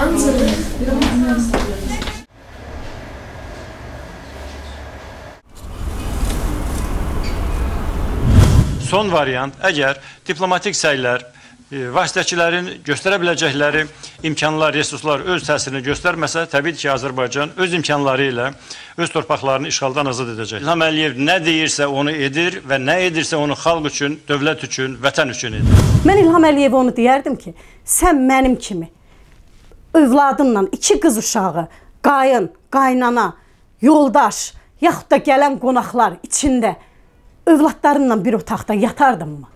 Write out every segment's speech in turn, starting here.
Son variant, əgər diplomatik səylər, e, vasitəçilərin göstərə biləcəkləri imkanlar, resurslar öz təsirini göstərməsə, təbii ki, Azərbaycan öz imkanları ilə öz torpaqlarını işğaldan azad edəcək. İlham Əliyev nə deyirsə onu edir və nə edirsə onu xalq üçün, dövlət üçün, vətən üçün edir. Mən İlham Əliyevə onu deyərdim ki, sən mənim kimi övladınla iki qız uşağı, qayın, qaynana, yoldaş, yaxud da gələn qonaqlar içində övladlarınla bir otaqda yatardınmı?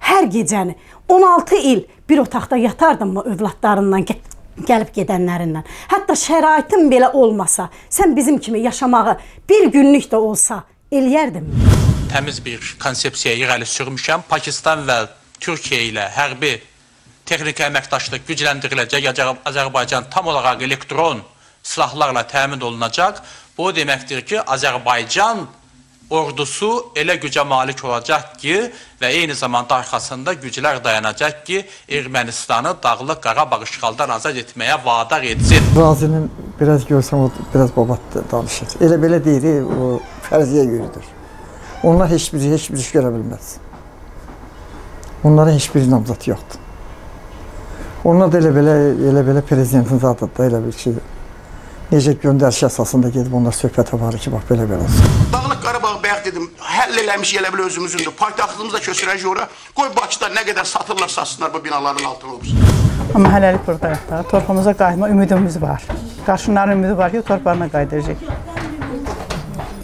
Hər gecəni 16 il bir otaqda yatardınmı övladlarından gəl gəlib gedənlərindən? Hətta şəraitin belə olmasa, sən bizim kimi yaşamağı bir günlük də olsa eləyərdinmi? təmiz bir konsepsiyaya irəli sürmüşəm. Pakistan və Türkiyə ilə hərbi texniki əməkdaşlıq gücləndiriləcək. Azər- Azərbaycan tam olaraq elektron silahlarla təmin olunacaq. Bu o deməkdir ki, Azərbaycan ordusu elə gücə malik olacaq ki və eyni zamanda arxasında güclər dayanacaq ki, Ermənistanı Dağlıq Qarabağ işğaldan azad etməyə vadar etsin. Razinin biraz görsəm o biraz babat danışır. Elə belə deyir, o fərziyə görüdür. Onlar heç biri heç bir iş görə bilməz. Onlara heç bir namzat yoxdur. Onlar da elə belə elə belə prezidentin zadıdır da elə bir ki necə göndəriş əsasında gedib onlar söhbət aparır ki, bax belə belə olsun. Dağlıq Qarabağ bayaq dedim, həll eləmiş elə bil özümüzündür. Paytaxtımız da köçürək ora. Qoy Bakıda nə qədər satırlar, satsınlar bu binaların altına olsun. Amma hələlik buradayıq da. Torpağımıza qayıtma ümidimiz var. Qarşıların ümidi var ki, torpağına qayıdacaq.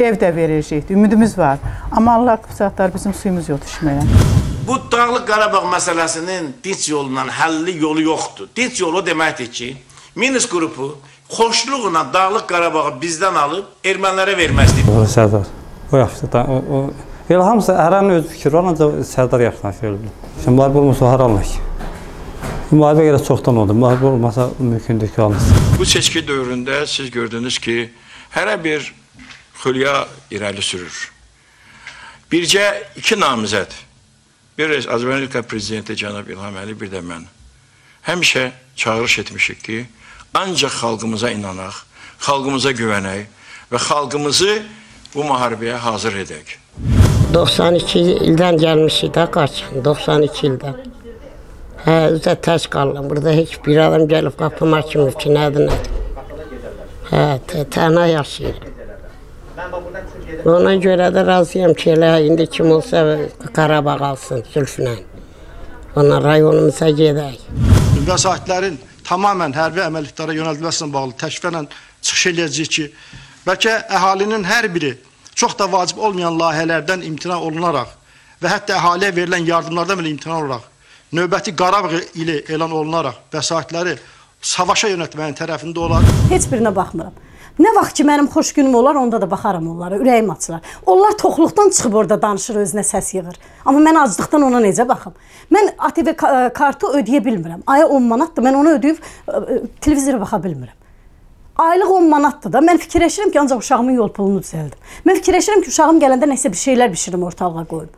Ev də verəcək, ümidimiz var. Amma Allah qıpsatlar bizim suyumuz yoxdur içməyə. Bu Dağlıq Qarabağ məsələsinin dinç yolla həlli yolu yoxdur. Dinç yolu o deməkdir ki, Minsk qrupu xoşluqla Dağlıq Qarabağı bizdən alıb ermənilərə verməzdi. O Sərdar. O yaxşı da o, o elə hamısı hərənin öz fikri var, ancaq Sərdar yaxşı elə. Şimdi müharibə olmasa har alınır ki. Müharibə elə çoxdan oldu. Müharibə olmasa mümkündür ki, alınsın. Bu seçki dövründə siz gördünüz ki, hərə bir xülya irəli sürür. Bircə iki namizəd, bir Azərbaycan Prezidenti cənab İlham Əliyev, bir də mən həmişə çağırış etmişik ki, ancaq xalqımıza inanaq, xalqımıza güvənək və xalqımızı bu müharibəyə hazır edək. 92 ildən gəlmişik də qaçın, 92 ildən. Hə, üzə tək qaldım. Burada heç bir adam gəlib qapıma kimi ki, nədir, nədir. Hə, tə- tənha yaşayıram. Ona görə də razıyam ki, elə indi kim olsa Qarabağ alsın zülflə. Ona rayonumuza gedək. vəsaitlərin tamamilə hərbi əməliyyatlara yönəldilməsinə bağlı təkliflə çıxış eləyəcəyik ki, bəlkə əhalinin hər biri çox da vacib olmayan layihələrdən imtina olunaraq və hətta əhaliyə verilən yardımlardan belə imtina olaraq növbəti Qarabağ ili elan olunaraq vəsaitləri savaşa yönəltməyin tərəfində olar. Heç birinə baxmıram. Nə vaxt ki mənim xoş günüm olar, onda da baxaram onlara, ürəyim açılar. Onlar toxluqdan çıxıb orada danışır, özünə səs yığır. Amma mən aclıqdan ona necə baxım? Mən ATV ka- kartı ödəyə bilmirəm. Aya 10 manatdır. Mən onu ödəyib ə, ə, televizora baxa bilmirəm. Aylıq 10 manatdır da. Mən fikirləşirəm ki, ancaq uşağımın yol pulunu düzəldim. Mən fikirləşirəm ki, uşağım gələndə nəsə bir şeylər bişirim, ortalığa qoyum.